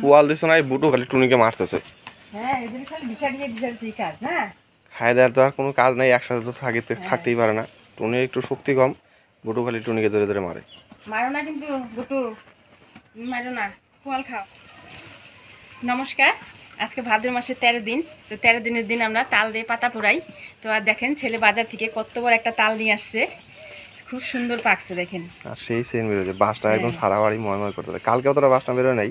পুয়াল দিছ না এই বুটু খালি টুনিকে মারতেছে। হ্যাঁ এদের খালি বিশাড়ি বিশাড়ি সেই কাজ না? খাই তো আর কোনো কাজ নাই একসাথে তো থাকিতে থাকতেই পারে না। টুনি একটু শক্তি কম বুটু খালি টুনিকে ধরে ধরে মারে। মারো না কিন্তু গুটু মারো না। ফল খাও। নমস্কার। আজকে ভাদ্র মাসের তেরো দিন। তো তেরো দিনের দিন আমরা তাল দিয়ে পাতা পোড়াই তো আর দেখেন ছেলে বাজার থেকে কত বড় একটা তাল নিয়ে আসছে। খুব সুন্দর পাকছে দেখেন। আর সেই সেন বেরোছে বাসটা একদম সারা বাড়ি ময়ময় করতেছে। কালকে অতটা বাসটা বেরোয় নাই।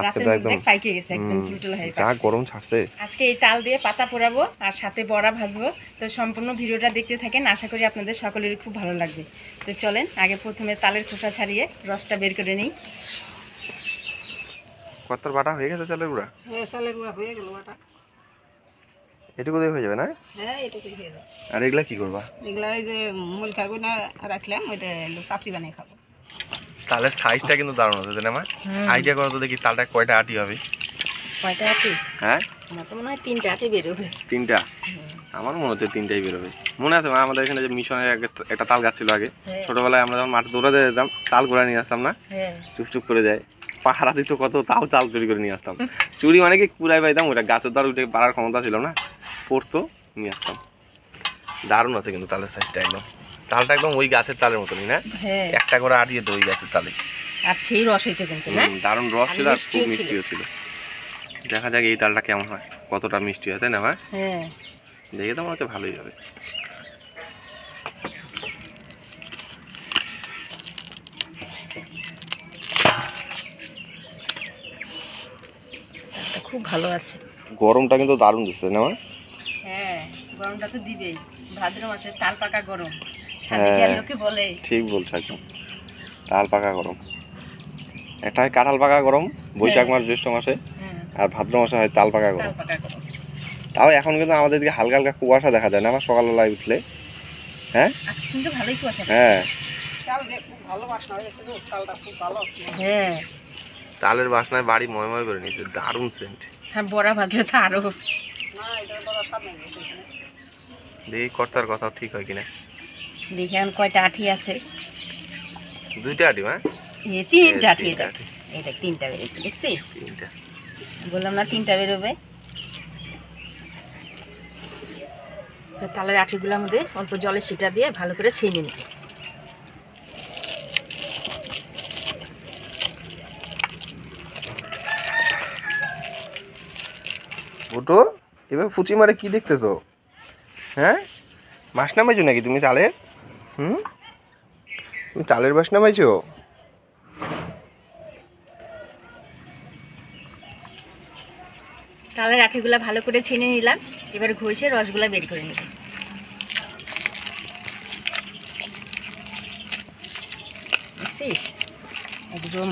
আজকে তো একদম পাইকে গেছে একদম হুম, হয়ে যা গরম ছাড়ছে। আজকে এই তাল দিয়ে পাতা পোড়াবো আর সাথে বড়া ভাজবো। তো সম্পূর্ণ ভিডিওটা দেখতে থাকেন আশা করি আপনাদের সকলেরই খুব ভালো লাগবে। তো চলেন আগে প্রথমে তালের খোসা ছাড়িয়ে রসটা বের করে নিই। বাটা হয়ে গেছে চালের গুঁড়া? হ্যাঁ চালের গুঁড়া হয়ে গেল ওটা এটুকু দিয়ে হয়ে যাবে না? হ্যাঁ এটা হয়ে গেল আর এগুলা কি করবা? এগুলো ওই যে মূল না রাখলাম ওইটা চাপড়ি বানিয়ে খাব। তালের সাইজটা কিন্তু দারুণ আছে না মা? আইডিয়া করো তো দেখি তালটা কয়টা আটি হবে? কয়টা আটি? হ্যাঁ? আমার তো মনে হয় তিনটা আটি বেরোবে। তিনটা? আমার মনে হচ্ছে তিনটাই বেরোবে। মনে আছে মা আমাদের এখানে যে মিশনের এক- একটা তাল গাছ ছিল আগে। হ্যাঁ। ছোটবেলায় আমরা যখন মাঠে দৌড়াতে যেতাম তাল ঘোরা নিয়ে আসতাম না? হ্যাঁ। চুপচুপ করে যায়। পাহারা দিত কত তাও তাল চুরি করে নিয়ে আসতাম। চুরি মানে কি? কুড়াই পাইতাম ওটা গাছের দ্বার উঠে পাড়ার ক্ষমতা ছিল না। পড়তো নিয়ে আসতাম। দারুণ আছে কিন্তু তালের সাইজটা একদম। তালটা একদম ওই গাছের তালের মতনই না? হ্যাঁ। একটা করে আটিয়ে তো ওই গাছের তালে। আর সেই রস হইতে কিন্তু না দারুণ রস ছিল আর খুব মিষ্টিও ছিল। দেখা যাক এই তালটা কেমন হয় কতটা মিষ্টি হয় তাই না ভাই? হ্যাঁ। দেখে তো মনে হচ্ছে ভালোই হবে। খুব ভালো আছে। গরমটা কিন্তু দারুণ দিচ্ছে না? হ্যাঁ গরমটা তো দিবেই। ভাদ্র মাসে তাল পাকা গরম। হ্যাঁ। গিয়ে লোকে বলে ঠিক বলছো একদম। তাল পাকা গরম। একটা হয় কাঁঠাল পাকা গরম বৈশাখ মাস জ্যৈষ্ঠ মাসে হ্যাঁ। আর ভাদ্র মাসে হয় তাল পাকা গরম। তাও এখন কিন্তু আমাদের দিকে হালকা হালকা কুয়াশা দেখা যায় না? আমার সকালবেলায় উঠলে। হ্যাঁ? আজকে কিন্তু ভালোই কুয়াশা হ্যাঁ। হ্যাঁ। তালের বাসনায় বাড়ি ময়ময় করে নিয়েছে দারুণ সেন্ট হ্যাঁ বড়া ভাজলে তো আরও দেখি কর্তার কথাও ঠিক হয় কিনা। দেখি এখন কয়টা আঠি আছে। দুইটা আটি মা? এ তিনটা আঠি এটা আটি। এটা তিনটা বেরিয়েছে দেখছিস? তিনটা। বললাম না তিনটা বেরোবে। তালের আঠিগুলোর মধ্যে অল্প জলের সিটা দিয়ে ভালো করে ছেড়ে নিই ওটো এবার ফুচি মারে কি দেখতেছো? হ্যাঁ? মাছ নামাইছো নাকি তুমি তালের? হুম? তুমি তালের বাস নামাইছো? তালের আঠিগুলো ভালো করে ছেনে নিলাম এবার ঘষে রসগুলা বের করে নিলাম একদম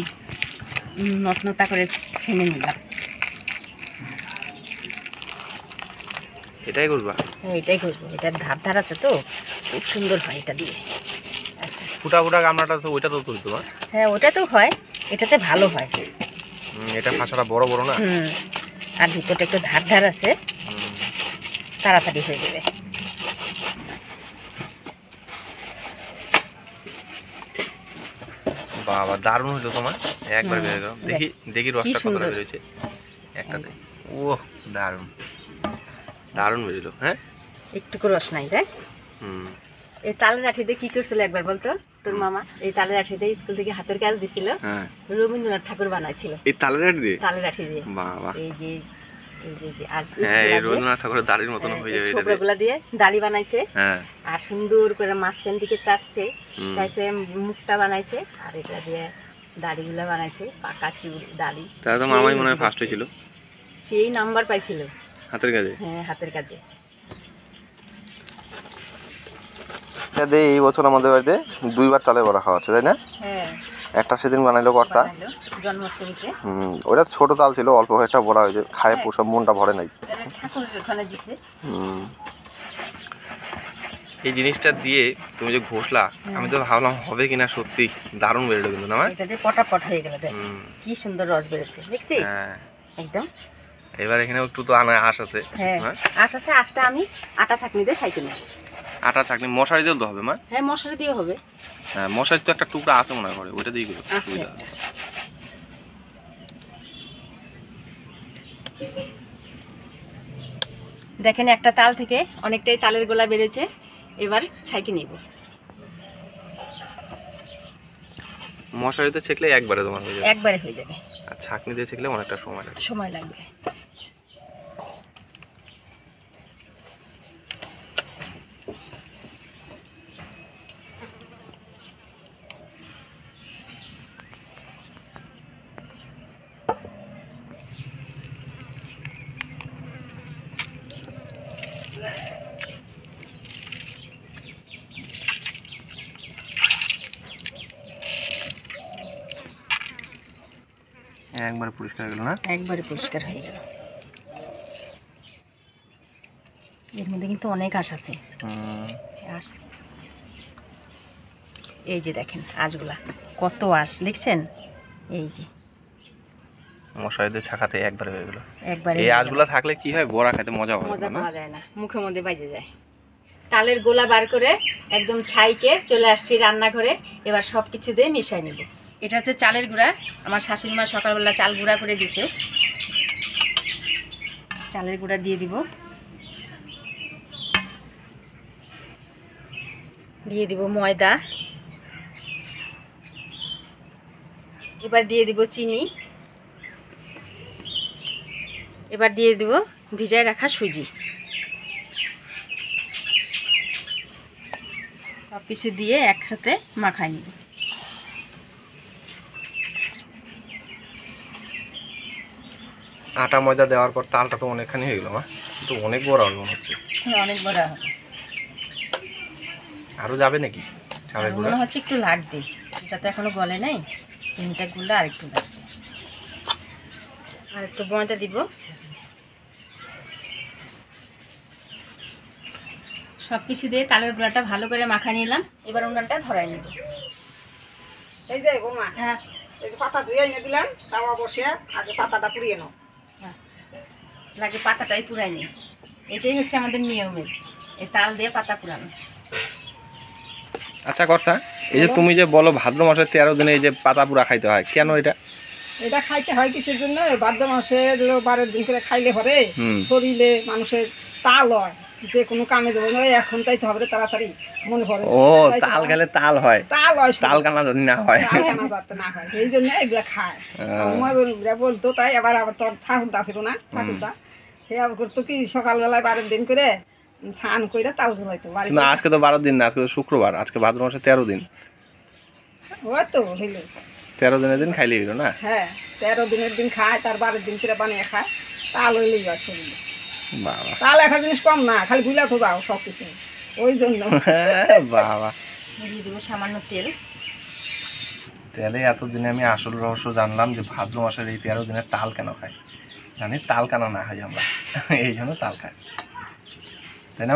নতনতা করে ছেনে নিলাম। এটাই করবা হ্যাঁ এটাই করব এটার ধার ধার আছে তো? খুব সুন্দর হয় এটা দিয়ে। আচ্ছা। ফুটা ফুটা গামলাটা তো ওইটা তো তুলতো মা হ্যাঁ ওটা তো হয় এটাতে ভালো হয়। এটা ফাঁসাটা বড় বড় না? হুম আর ভিতরটা একটু ধার ধার আছে তাড়াতাড়ি হয়ে যাবে। বাবা দারুণ হইল তোমার। একবার বের গেল দেখি দেখি রসটা কতটা। বেরোচ্ছে একটাতে। ও দারুণ। দারুণ বেরোলো হ্যাঁ? একটু করে রস নাই তাই হুম। এই তালের আঠিতে কি করছিল একবার বলতো? তোর মামা এই তালের আঠিতে স্কুল থেকে হাতের কাজ দিছিল। হ্যাঁ। রবীন্দ্রনাথ ঠাকুর বানাইছিল। এই তালের দিয়ে? তালের আঠি দিয়ে। বাবা এই যে দাড়ি বানাইছে। হ্যাঁ। আর সুন্দর করে মাঝখান থেকে চাচ্ছে। চাইছে মুখটা বানাইছে। আর এটা দিয়ে দাড়িগুলা বানাইছে পাকা চুল দাড়ি। তাহলে তো সেই মামাই মনে হয় ফার্স্ট হয়েছিল সেই নাম্বার পাইছিল। হাতের কাজে? হ্যাঁ হাতের কাজে। দে এই বছর আমাদের বাড়িতে দুইবার তালের বড়া খাওয়া হচ্ছে তাই না? হ্যাঁ। একটা সেদিন বানাইলো কর্তা। হুম ওটা ছোট তাল ছিল অল্প একটা বড়া হয়েছে খায় সব মনটা ভরে নাই। এটা হুম। এই জিনিসটা দিয়ে তুমি যে ঘষলা আমি তো ভাবলাম হবে কিনা সত্যি দারুণ বেরোলো কিন্তু না? এটা দিয়ে পটাপট হয়ে গেল দেখ। কি সুন্দর রস বেরোচ্ছে দেখছিস? হ্যাঁ। একদম। এবার এখানে একটু তো আনা আশ আছে হ্যাঁ। হ্যাঁ আশ আছে আশটা আমি আটা চাকনি দিয়ে সাইকেল নেব। আটা চাকনি মশারি দিয়েও তো হবে মা। হ্যাঁ মশারি দিয়ে হবে। হ্যাঁ মশারি তো একটা টুকরা আছে মনে করে ওইটা দিয়ে আছে। দেখেন একটা তাল থেকে অনেকটাই তালের গোলা বেড়েছে এবার ছাইকে নিব। মশারিতে ছেঁকলে একবারে তোমার হয়ে যাবে। একবারে হয়ে যাবে। আর ছাঁকনি দিয়ে ছেঁকলে অনেকটা সময় লাগে সময় লাগবে। একবারে পরিষ্কার গেল না? একবারে পরিষ্কার হয়ে গেল। এর মধ্যে কিন্তু অনেক আঁশ আছে। এই যে দেখেন আঁশগুলা কত আঁশ দেখছেন? এই যে। মশারিতে ছাকাতে একবারে হয়ে গেল। একবার এই আঁশগুলা থাকলে কি হয়? বড়া খেতে মজা হয় পাওয়া যায় না। মুখের মধ্যে বাজে যায়। তালের গোলা বার করে একদম ছাইকে চলে আসছি রান্নাঘরে। এবার সব কিছু দিয়ে মিশাই নেব। এটা হচ্ছে চালের গুঁড়া। আমার শাশুড়ি মা সকালবেলা চাল গুঁড়া করে দিছে। চালের গুঁড়া দিয়ে দিব। দিয়ে দিব ময়দা। এবার দিয়ে দিব চিনি। এবার দিয়ে দিব ভিজায় রাখা সুজি। সব কিছু দিয়ে একসাথে মাখাই নিব। আটা ময়দা দেওয়ার পর তালটা তো অনেকখানি হয়ে গেল মা। কিন্তু অনেক বড় মনে হচ্ছে। অনেক বড় হবে আরও যাবে নাকি? চালের গুঁড়া? মনে হচ্ছে একটু লাগবে। এটা তো এখনও গলে নাই। চিনিটা গুললে আর একটু লাগবে। আর একটু ময়দা দিব। সব কিছু দিয়ে তালের গোলাটা ভালো করে মাখা নিলাম। এবার উনানটা ধরাই নেব। এই যে বৌমা। হ্যাঁ। এই যে পাতা ধুয়ে এনে দিলাম তাওয়া বসে আগে পাতাটা পুড়িয়ে নাও। লাগে পাতাটাই পুরাই নিই এটাই হচ্ছে আমাদের নিয়মের এই তাল দিয়ে পাতা পুরানো। আচ্ছা কথা এই যে তুমি যে বলো ভাদ্র মাসের তেরো দিনে এই যে পাতা পুরা খাইতে হয় কেন এটা? এটা খাইতে হয় কিসের জন্য? ভাদ্র মাসে বারের দিন করে খাইলে পরে শরীরে মানুষের তাল হয়। যে কোনো কামে যাব এখন চাইতে হবে তাড়াতাড়ি মনে পড়ে ও তাল। গেলে তাল হয়। তাল হয় তাল কানা জানি না হয়। তাল কেনা যাতে না হয়। এই জন্য এগুলো খায়। বলতো তাই আবার আবার তোর ঠাকুরদা ছিল না ঠাকুরদা। সে আবার করতো কি সকালবেলায় বারের দিন করে স্নান করে তাল বাড়ি কিন্তু আজকে তো বারো দিন না আজকে তো শুক্রবার আজকে ভাদ্র মাসে তেরো দিন। তো হইল। তেরো দিনের দিন খাইলে না? হ্যাঁ তেরো দিনের দিন খায় তার বারের দিন করে বানিয়ে খায় তাল হইলেই হয় শরীরে। বাবা। তাল একটা জিনিস কম না খালি ভুলা তো যাও সব কিছু। ওই জন্য। বাবা। দিয়ে দেবো সামান্য তেল। তাহলে এতদিনে আমি আসল রহস্য জানলাম যে ভাদ্র মাসের এই তেরো দিনের তাল কেন খাই জানি, তাল কানা না হয় আমরা। এই জন্য তাল তাই না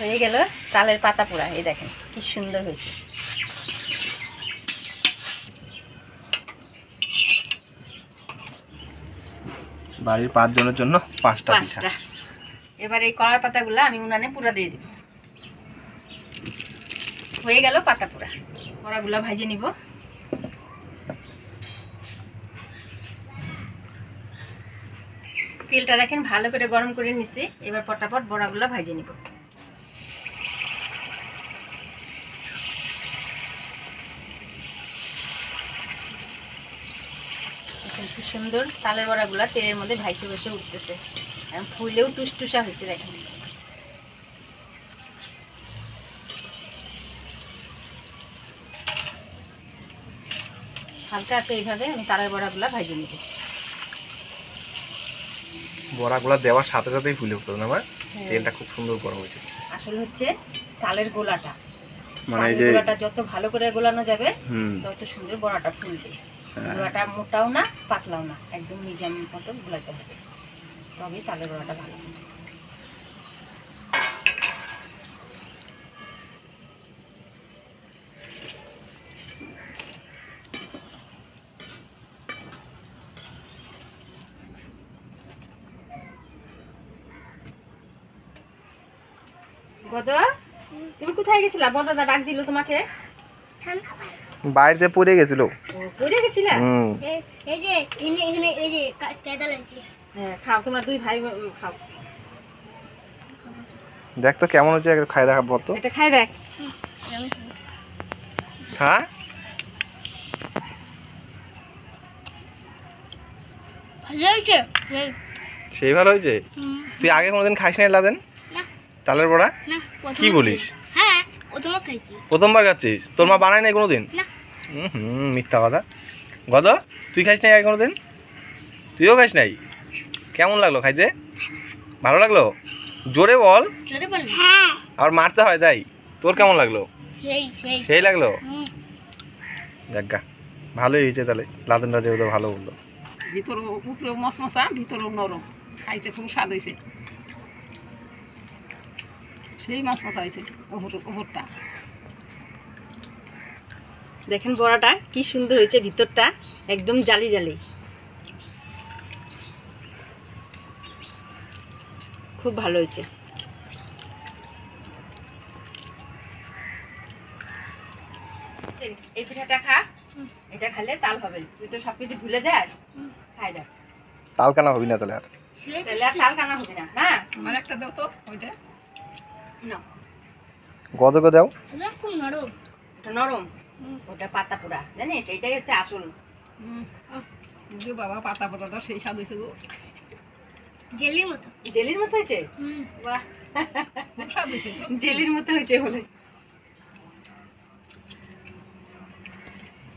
হয়ে গেল তালের পাতা পোড়া, এই দেখেন, কি সুন্দর হয়েছে। বাড়ির পাঁচজনের জন্য পাঁচটা এবার এই কলার পাতাগুলো আমি উনানে পুরা দিয়ে দিব। হয়ে গেল পাতা পুরা। কড়াগুলো ভাজে নিব। তেলটা দেখেন ভালো করে গরম করে নিছি। এবার পটাপট বড়াগুলো ভাজে নিব। কি সুন্দর তালের বড়াগুলা তেলের মধ্যে ভাইসে বসে উঠতেছে। এখন ফুলেও টুসটুসা হয়েছে দেখেন। হালকা আছে এইভাবে আমি তালের বড়াগুলা ভাজে নিব। বড়াগুলা দেওয়ার সাথে সাথেই ফুলে উঠতো না ভাই। তেলটা খুব সুন্দর গরম হয়েছে। আসলে হচ্ছে তালের গোলাটা। মানে এই যে গোলাটা যত ভালো করে গোলানো যাবে হুম। তত সুন্দর বড়াটা ফুলবে। গুঁড়াটা মোটাও না, পাতলাও না। একদম মিডিয়াম মতো গুলাতে হবে। তবে তালের গোলাটা ভালো গদ, তুমি কোথায় গেছিলা? বন্ধদা ডাক দিল তোমাকে। বাড়িতে পড়ে গেছিল। ও পড়ে গেছিলা? এই- এই যে এখানে এখানে এই যে কা- কায়দা লাগছে হ্যাঁ খাও তোমরা দুই ভাই খাও। দেখ তো কেমন হচ্ছে একটু খাই দেখা তো। এটা খাই দেখ। হ্যাঁ? ভালো হয়েছে? সেই ভালো হয়েছে? তুই আগে কোনোদিন খাইস নাই লাদেন? না। তালের বড়া? না কি বলিস? হ্যাঁ প্রথমবার খাচ্ছিস? তোর মা বানায় নাই কোনোদিন? না। হুম হুম মিথ্যা কথা। গদ তুই খাইস নাই আগে কোনোদিন? তুইও খাইস নাই? কেমন লাগল খাইতে? ভালো লাগল? জোরে বল। জোরে হ্যাঁ। আর মারতে হয় তাই? তোর কেমন লাগল? সেই লাগল? যাজ্ঞা ভালোই হয়েছে তাহলে। লাদেনটা যেহেতু ভালো বলল। ভিতর উপরেও মশমশা ভিতরেও নরম। খাইতে খুব স্বাদ হয়েছে। সেই মাছ মশা হয়েছে ওপরটা দেখেন বড়াটা কি সুন্দর হয়েছে ভিতরটা একদম জালি জালি। খুব ভালো হয়েছে। এই পিঠাটা খা। এটা খালে তাল হবে। তুই তো সবকিছু ভুলে যাস। খাই দেখ। তালকানা হবি না তাহলে আর? তাহলে আর তাল কানা হবে না না? আমার একটা দাও তো ওইটা না। গদকে দাও। ওটা খুব নরম। ওটা নরম। ওটা পাতা পোড়া জানিস? এইটাই হচ্ছে আসল। বাবা পাতা পাতাটা সেই স্বাদ হয়েছে গো। জেলির মতো। জেলির মতো হয়েছে? বাহ। স্বাদ হয়েছে জেলির মতো হয়েছে বলে।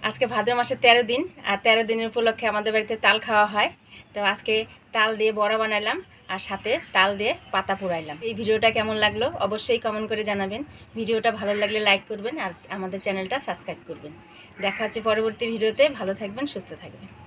আজকে ভাদ্র মাসের তেরো দিন আর তেরো দিনের উপলক্ষে আমাদের বাড়িতে তাল খাওয়া হয়। তো আজকে তাল দিয়ে বড়া বানাইলাম আর সাথে তাল দিয়ে পাতা পোড়াইলাম। এই ভিডিওটা কেমন লাগল অবশ্যই কমেন্ট করে জানাবেন। ভিডিওটা ভালো লাগলে লাইক করবেন আর আমাদের চ্যানেলটা সাবস্ক্রাইব করবেন। দেখা হচ্ছে পরবর্তী ভিডিওতে। ভালো থাকবেন, সুস্থ থাকবেন।